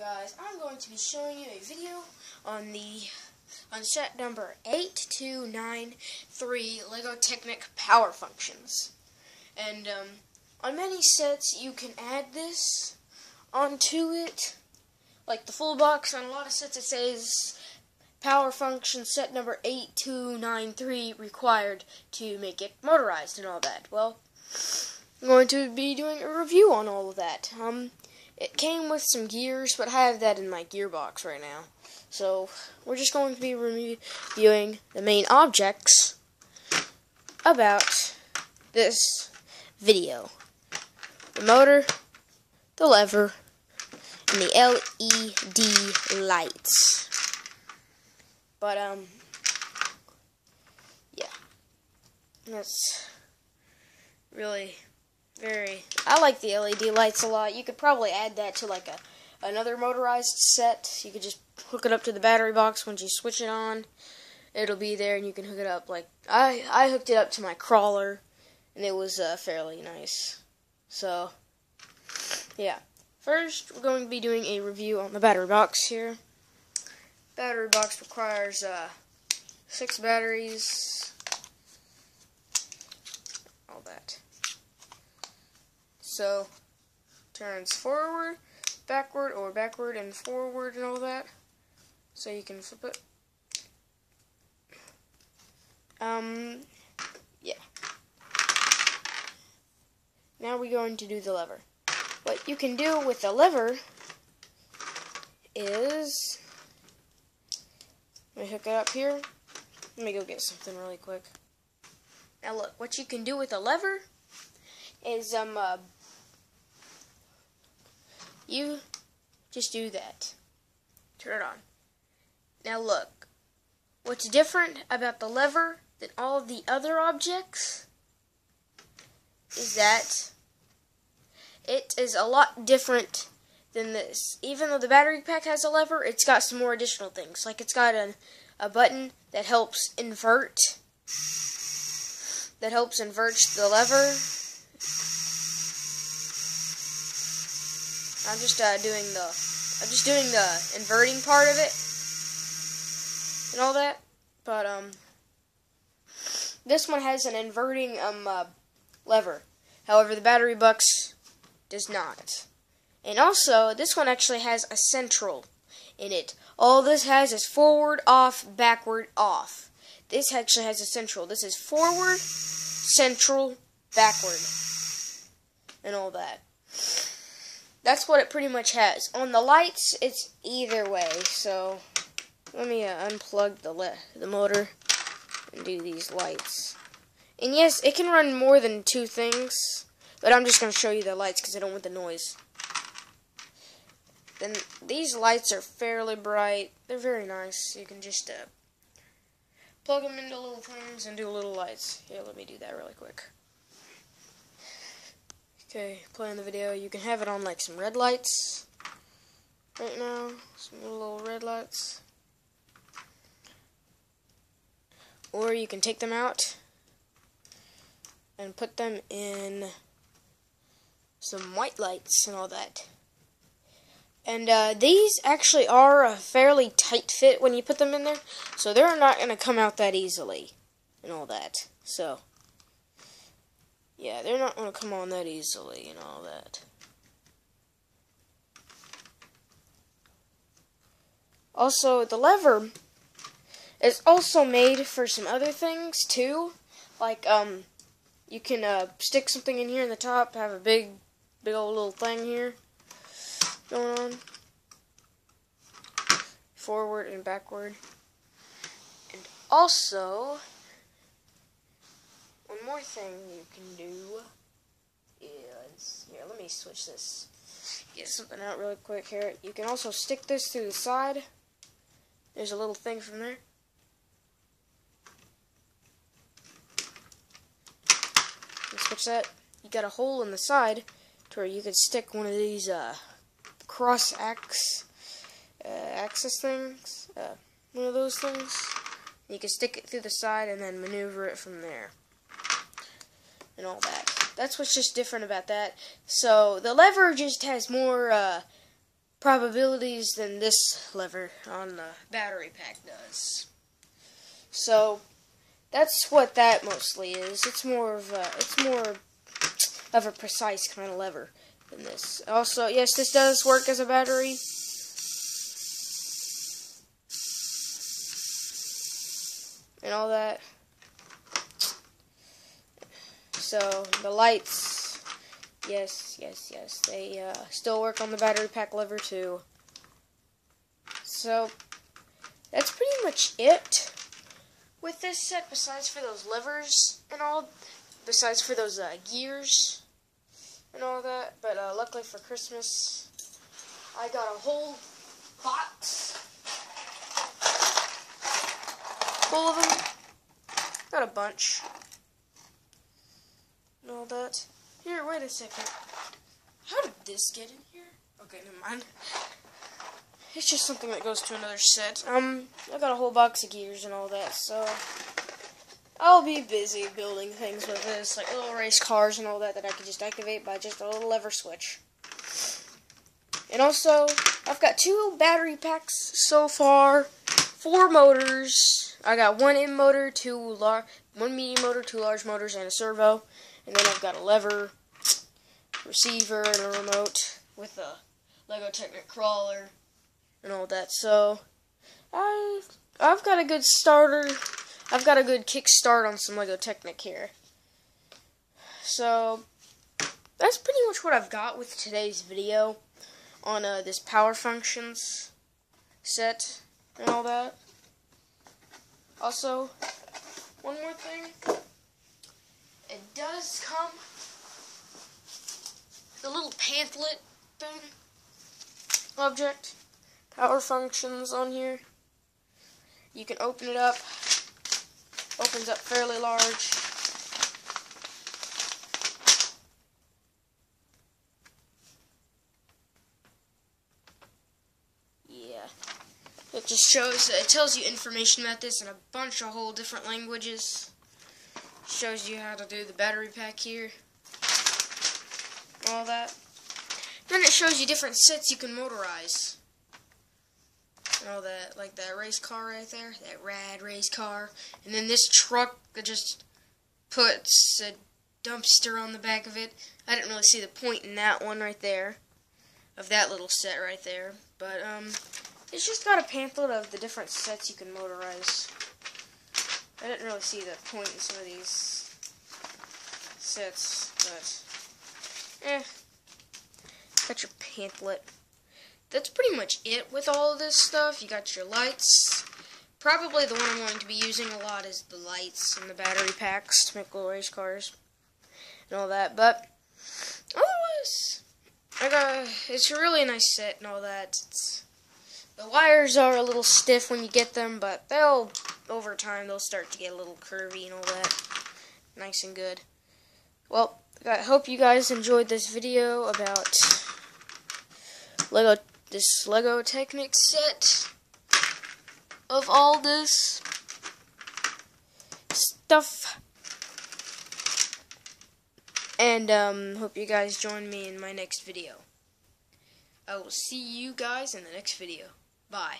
guys, I'm going to be showing you a video on the on set number 8293 Lego Technic Power Functions. And um, on many sets you can add this onto it. Like the full box on a lot of sets it says power function set number 8293 required to make it motorized and all that. Well, I'm going to be doing a review on all of that. Um, it came with some gears, but I have that in my gearbox right now. So, we're just going to be reviewing the main objects about this video. The motor, the lever, and the LED lights. But, um, yeah. That's really very. I like the LED lights a lot. You could probably add that to like a another motorized set. You could just hook it up to the battery box once you switch it on. It'll be there, and you can hook it up. Like I, I hooked it up to my crawler, and it was uh, fairly nice. So, yeah. First, we're going to be doing a review on the battery box here. Battery box requires uh, six batteries, all that. So, turns forward, backward, or backward and forward and all that. So you can flip it. Um, yeah. Now we're going to do the lever. What you can do with the lever is, let me hook it up here. Let me go get something really quick. Now look, what you can do with a lever is um uh, you just do that. Turn it on. Now look, what's different about the lever than all of the other objects is that it is a lot different than this. Even though the battery pack has a lever, it's got some more additional things. Like it's got a, a button that helps invert that helps invert the lever I'm just uh, doing the I'm just doing the inverting part of it and all that. But um, this one has an inverting um uh, lever. However, the battery box does not. And also, this one actually has a central in it. All this has is forward, off, backward, off. This actually has a central. This is forward, central, backward, and all that. That's what it pretty much has. On the lights, it's either way. So let me uh, unplug the the motor and do these lights. And yes, it can run more than two things, but I'm just going to show you the lights because I don't want the noise. Then these lights are fairly bright. They're very nice. You can just uh, plug them into little things and do little lights. Here, let me do that really quick. Okay, playing the video. You can have it on like some red lights right now. Some little red lights. Or you can take them out and put them in some white lights and all that. And uh, these actually are a fairly tight fit when you put them in there, so they're not going to come out that easily and all that. So. Yeah, they're not going to come on that easily and all that. Also, the lever is also made for some other things too. Like, um, you can uh, stick something in here in the top, have a big, big old little thing here going on. Forward and backward. And also, one more thing you can do is here. Let me switch this. Get something out really quick here. You can also stick this through the side. There's a little thing from there. switch that. You got a hole in the side to where you could stick one of these uh, cross ax uh, axis things. Uh, one of those things. You can stick it through the side and then maneuver it from there and all that. That's what's just different about that. So the lever just has more uh, probabilities than this lever on the battery pack does. So that's what that mostly is. It's more of a, it's more of a precise kind of lever than this. Also, yes, this does work as a battery. And all that. So, the lights, yes, yes, yes, they uh, still work on the battery pack lever too. So, that's pretty much it with this set, besides for those levers and all, besides for those uh, gears and all that. But uh, luckily for Christmas, I got a whole box full of them. Got a bunch that. Here, wait a second. How did this get in here? Okay, never mind. It's just something that goes to another set. Um, I got a whole box of gears and all that, so I'll be busy building things with this, like little race cars and all that that I can just activate by just a little lever switch. And also, I've got two battery packs so far, four motors. I got one M motor, two lar one medium motor, two large motors, and a servo. And then I've got a lever, receiver, and a remote with a Lego Technic crawler and all that. So I I've got a good starter. I've got a good kickstart on some Lego Technic here. So that's pretty much what I've got with today's video on uh, this power functions set and all that. Also, one more thing. It does come the little pamphlet thing object power functions on here. You can open it up. Opens up fairly large. Yeah. It just shows, it tells you information about this in a bunch of whole different languages. Shows you how to do the battery pack here. All that. It shows you different sets you can motorize all that, like that race car right there, that rad race car, and then this truck that just puts a dumpster on the back of it. I didn't really see the point in that one right there, of that little set right there, but um, it's just got a pamphlet of the different sets you can motorize. I didn't really see the point in some of these sets, but eh, got your pamphlet that's pretty much it with all this stuff. You got your lights. Probably the one I'm going to be using a lot is the lights and the battery packs to make little race cars and all that. But otherwise, I got it's a really nice set and all that. It's, the wires are a little stiff when you get them, but they'll over time they'll start to get a little curvy and all that. Nice and good. Well, I hope you guys enjoyed this video about Lego this Lego Technic set of all this stuff. And um, hope you guys join me in my next video. I will see you guys in the next video. Bye.